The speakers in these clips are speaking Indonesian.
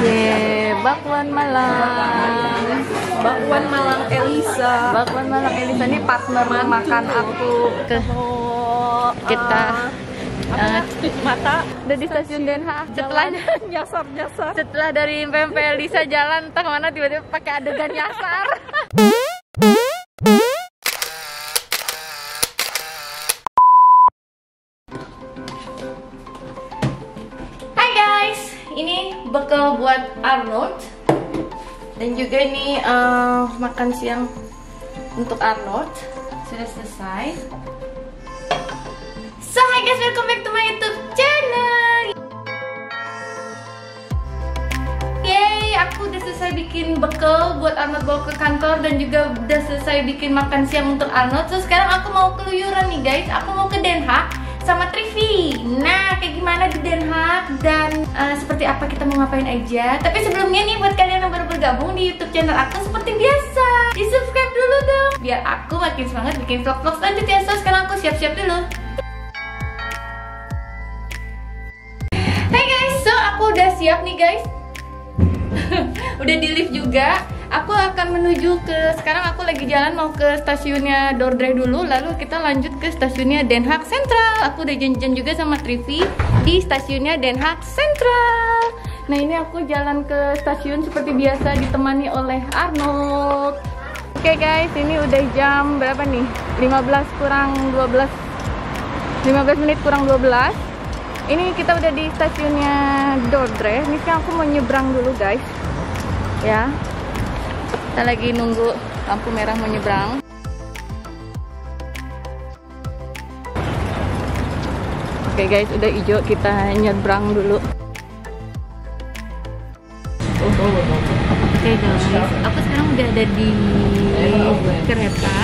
Ye, bakwan Malang. Bakwan Malang Elisa. Bakwan Malang Elisa ini partner makan aku. Ke kita eh, mata. Udah di stasiun Den Haag setelah nyasar nyasar. setelah dari PMP Elisa jalan entah mana tiba-tiba pakai adegan nyasar bekal buat Arnold dan juga ini eh, makan siang untuk Arnold sudah selesai. So hi guys, welcome back to my YouTube channel. Yeay, aku udah selesai bikin bekal buat Arnold bawa ke kantor dan juga udah selesai bikin makan siang untuk Arnold. So sekarang aku mau keluyuran nih guys, aku mau ke Den Haag sama Trivi. Nah, kayak gimana di Den Haag dan eh, seperti apa kita mau ngapain aja. Tapi sebelumnya nih buat kalian yang baru bergabung di YouTube channel aku seperti biasa, di subscribe dulu dong biar aku makin semangat bikin vlog-vlog selanjutnya. So sekarang aku siap-siap dulu. Hai guys, so aku udah siap nih guys. udah di lift juga. Aku akan menuju ke sekarang aku lagi jalan mau ke stasiunnya Dordrecht dulu lalu kita lanjut ke stasiunnya Den Haag Central. Aku udah janjian juga sama Trivi di stasiunnya Den Haag Central. Nah, ini aku jalan ke stasiun seperti biasa ditemani oleh Arnold. Oke guys, ini udah jam berapa nih? 15 kurang 12 15 menit kurang 12 ini kita udah di stasiunnya Dordrecht ini aku mau nyebrang dulu guys ya kita lagi nunggu lampu merah mau nyebrang oke guys udah hijau kita nyebrang dulu oke guys aku sekarang udah ada di kereta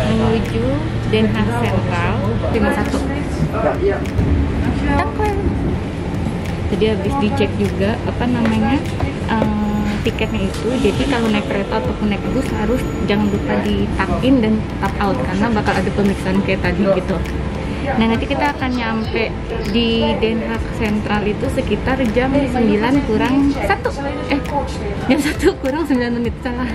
menuju Den Haag Central 51 Cakep. Jadi habis dicek juga apa namanya eh, tiketnya itu. Jadi kalau naik kereta ataupun naik bus harus jangan lupa di tap in dan tap out karena bakal ada pemeriksaan kayak tadi gitu. Nah nanti kita akan nyampe di Den Haag Central itu sekitar jam 9 kurang 1 Eh jam 1 kurang 9 menit salah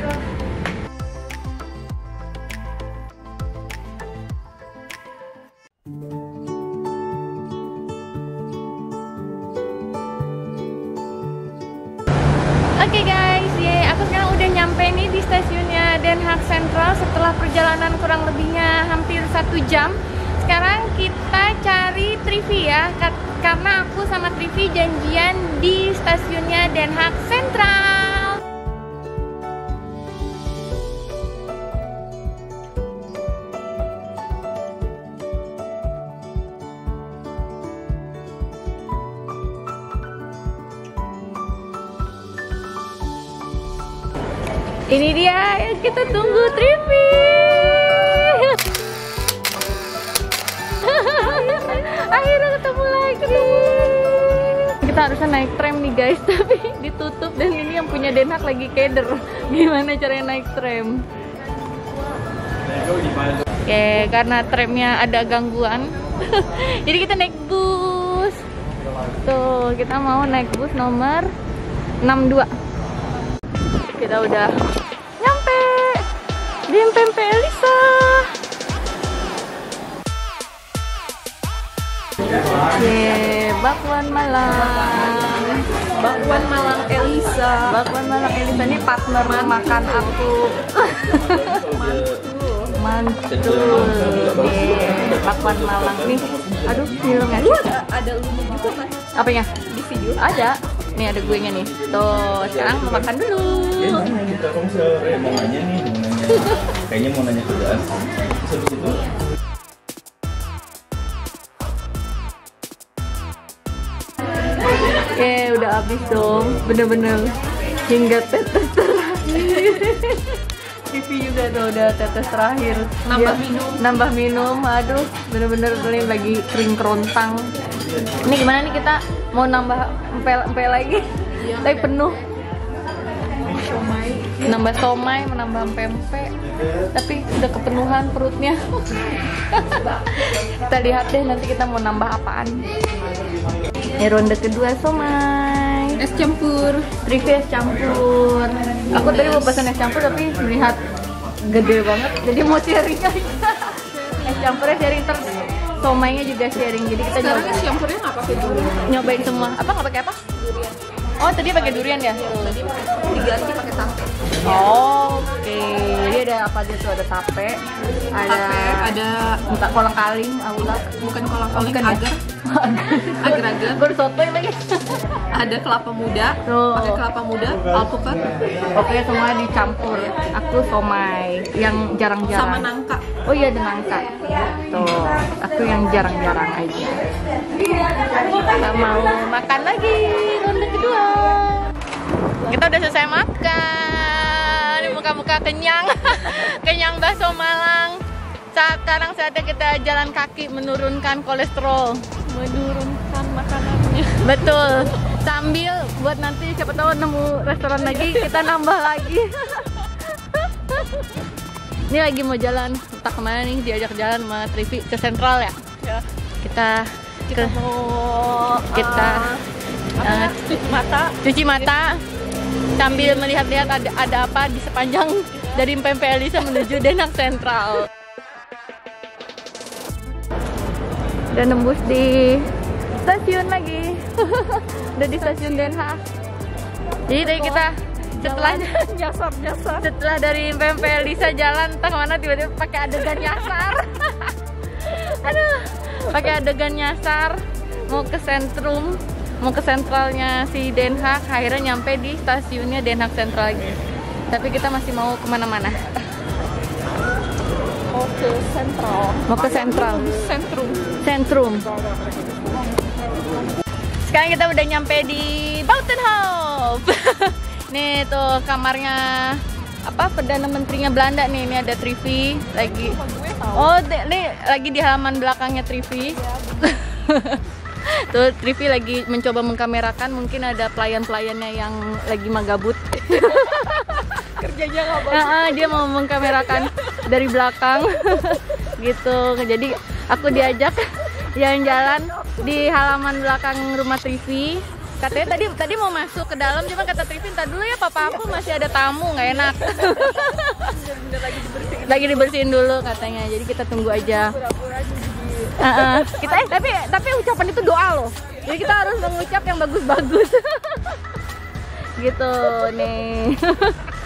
Oke guys, ye, aku sekarang udah nyampe nih di stasiunnya Den Haag Central setelah perjalanan kurang lebihnya hampir satu jam. Sekarang kita cari Trivi ya, ka- karena aku sama Trivi janjian di stasiunnya Den Haag Central. Ini dia yang kita tunggu Trivi. Akhirnya ketemu lagi. Kita harusnya naik tram nih guys, tapi ditutup dan ini yang punya Den Haag lagi keder. Gimana caranya naik tram? Oke, karena tramnya ada gangguan, jadi kita naik bus. Tuh, kita mau naik bus nomor 62 kita udah nyampe. Di PMP Elisa. Ye, bakwan Malang. Bakwan Malang Elisa. bakwan Malang Elisa ini partner makan aku. Mantul Ye, bakwan Malang nih. Aduh ngilengan Lu ada ada lu juga mas. Apanya? Di video? ada. Nih ada gue nya nih. Tuh sekarang makan dulu nanya kita kamu sore mau nanya nih, mau nanya. Kayaknya mau nanya kerjaan. Terus habis itu Oke, udah habis dong. Bener-bener hingga tetes terakhir. TV juga tuh udah tetes terakhir. Nambah Dia minum. Nambah minum. Aduh, bener-bener ini lagi kering kerontang. Ini gimana nih kita mau nambah empel-empel lagi? Iya. Tapi penuh. Somai. Nambah somai, menambah pempek. Tapi udah kepenuhan perutnya. kita lihat deh nanti kita mau nambah apaan. Ini ronde kedua somai. Es campur. Trivi es campur. Aku tadi mau pesan es campur tapi melihat gede banget, jadi mau sharing aja. es campurnya sharing ter somainya juga sharing, jadi kita Sekarang nyoba, es campurnya nggak pakai durian. nyobain semua. Apa nggak pakai apa? Oh tadi pakai durian ya? Tadi diganti pakai tape. Oke, jadi ada apa aja tuh? Ada tape, ada Tape, ada entah kolang kaling, aula, bukan kolang kaling, Bukan ya? agar, agar-agar. gue sotoy lagi. Ada kelapa muda, Tuh. pakai kelapa muda, alpukat, Oke, semua dicampur. Aku somai yang jarang-jarang. sama nangka. Oh iya ada nangka. Tuh, aku yang jarang-jarang aja. Kita mau makan lagi Kita udah selesai makan. Ini Muka-muka kenyang. kenyang bakso Malang. Sekarang saatnya kita jalan kaki menurunkan kolesterol. Menurunkan makanannya. Betul. Sambil buat nanti siapa tahu nemu restoran lagi, kita nambah lagi. Ini lagi mau jalan, entah ke mana nih diajak jalan sama Trivi ke Sentral ya. Ya. Kita Kita ke mau kita uh, cuci mata. cuci mata sambil melihat-lihat ada, ada apa di sepanjang dari Pempe Elisa menuju Denang Sentral. Dan nembus di stasiun lagi. Udah di stasiun Den Haag. Jadi tadi kita setelah Nyasar nyasar. setelah dari Pempe Elisa jalan entah ke mana tiba-tiba pakai adegan nyasar. Aduh, pakai adegan nyasar mau ke sentrum mau ke sentralnya si Den Haag akhirnya nyampe di stasiunnya Den Haag Sentral lagi. Tapi kita masih mau ke mana-mana. Oke, sentral. mau ke sentral Sentrum. sentrum sekarang kita udah nyampe di Boutenhof nih tuh kamarnya apa perdana menterinya Belanda nih. Ini ada Trivi lagi. Oh nih lagi di halaman belakangnya Trivi tuh Trivi lagi mencoba mengkamerakan mungkin ada pelayan-pelayannya yang lagi magabut. Kerjanya nggak bagus. Ah, ah, dia mau mengkamerakan dari belakang. Gitu jadi aku diajak jalan-jalan di halaman belakang rumah Trivi. Katanya tadi tadi mau masuk ke dalam cuma kata Trivi entar dulu ya papa aku masih ada tamu nggak enak. Lagi dibersihin. Dulu katanya jadi kita tunggu aja Ah, ah. kita eh tapi tapi ucapan itu doa loh. Jadi kita harus mengucap yang bagus-bagus. Gitu nih.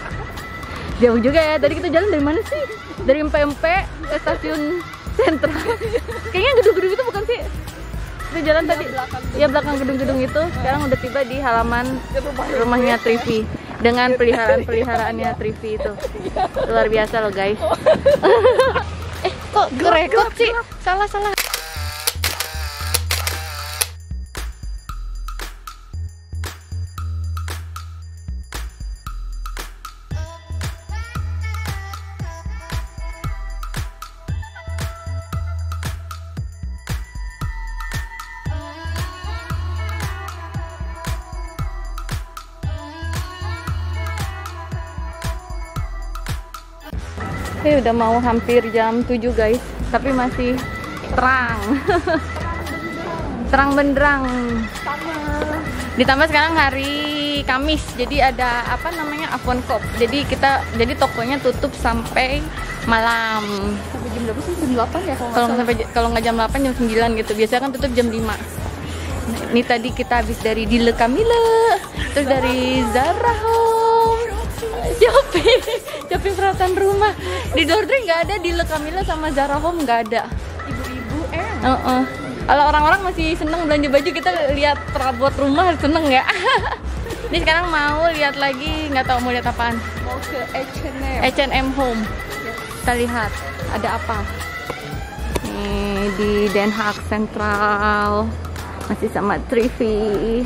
Jauh juga ya. Tadi kita jalan dari mana sih? Dari MPMP ke stasiun sentral. Kayaknya gedung-gedung itu bukan sih? Kita jalan tadi. Ya belakang gedung-gedung itu. Sekarang udah tiba di halaman rumahnya Trivi. Dengan peliharaan-peliharaannya Trivi itu. Luar biasa loh guys. Eh kok kerekot sih? salah Ini udah mau hampir jam 7 guys, tapi masih terang. terang benderang. Ditambah sekarang hari Kamis, jadi ada apa namanya Avon Cop. Jadi kita jadi tokonya tutup sampai malam. Sampai jam berapa sih? Jam 8 ya kalau Kalau nggak sampai kalau nggak jam 8 jam 9 gitu. Biasanya kan tutup jam 5. Nah, ini tadi kita habis dari Dile Camille, terus dari Zara Home, Shopee, Shopee peralatan rumah. Di Dordre nggak ada Dile Camille sama Zara Home nggak ada. Ibu-ibu eh Heeh. Kalau orang-orang masih seneng belanja baju kita lihat perabot rumah seneng ya. Ini sekarang mau lihat lagi nggak tahu mau lihat apaan. mau ke H&M. H&M Home. Kita lihat ada apa. Nih di Den Haag Central masih sama Trivi.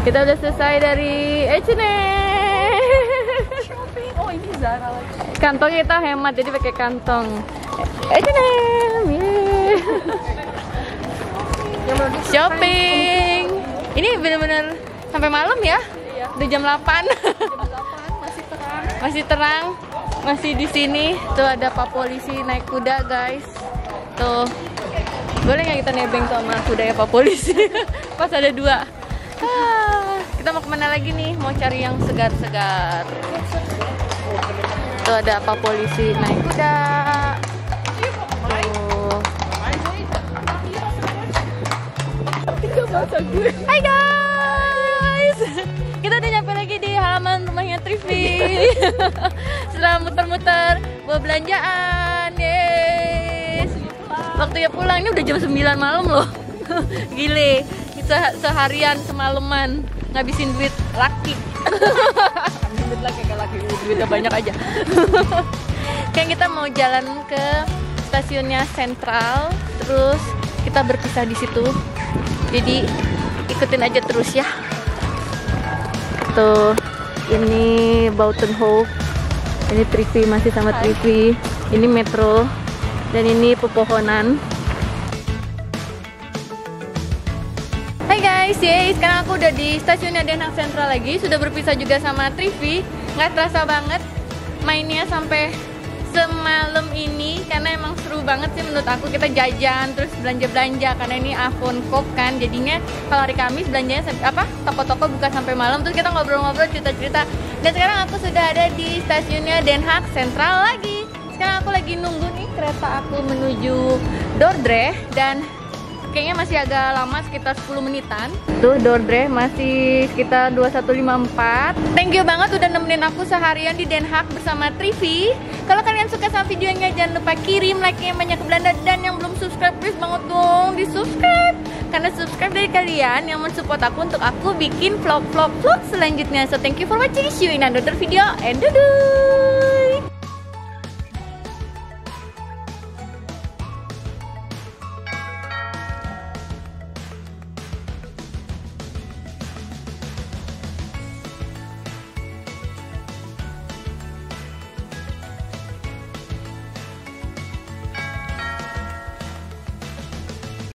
Kita udah selesai dari H&M. Oh ini Zara lagi. Kantong kita hemat jadi pakai kantong. H&M. shopping. Ini bener-bener sampai malam ya? Iya. Udah jam 8. Jam 8 masih terang. masih terang. Masih di sini. Tuh ada Pak Polisi naik kuda, guys. Tuh. Boleh nggak kita nebeng sama kuda ya Pak Polisi? Pas ada dua. Ah, kita mau ke mana lagi nih? Mau cari yang segar-segar. Tuh ada Pak Polisi naik kuda. Hai guys, kita udah nyampe lagi di halaman rumahnya Trivi. Setelah muter-muter bawa belanjaan, yes. Waktunya pulang ini udah jam 9 malam loh. Gile, Se- seharian semalaman ngabisin duit laki. duit laki kayak laki duitnya banyak aja. Kayak kita mau jalan ke stasiunnya Sentral, terus kita berpisah di situ. Jadi ikutin aja terus ya. Tuh, ini Boughton Hope. Ini Trivi masih sama Trivi. Ini metro dan ini pepohonan. Guys, yeay, sekarang aku udah di stasiunnya Den Haag Sentral lagi. Sudah berpisah juga sama Trivi. Nggak terasa banget mainnya sampai semalam ini Karena emang seru banget sih menurut aku. Kita jajan, terus belanja-belanja Karena ini Avon Cop kan. Jadinya kalau hari Kamis belanjanya apa toko-toko buka sampai malam. Terus kita ngobrol-ngobrol, cerita-cerita. Dan sekarang aku sudah ada di stasiunnya Den Haag Sentral lagi. Sekarang aku lagi nunggu nih kereta aku menuju Dordrecht Dan kayaknya masih agak lama sekitar 10 menitan. Tuh Dordrecht masih sekitar 2154 thank you banget udah nemenin aku seharian di Den Haag bersama Trivi. Kalau kalian suka sama videonya jangan lupa kirim like yang banyak ke Belanda. Dan yang belum subscribe please banget dong di subscribe karena subscribe dari kalian yang mensupport aku untuk aku bikin vlog-vlog vlog selanjutnya. So thank you for watching. See you in another video. And dadah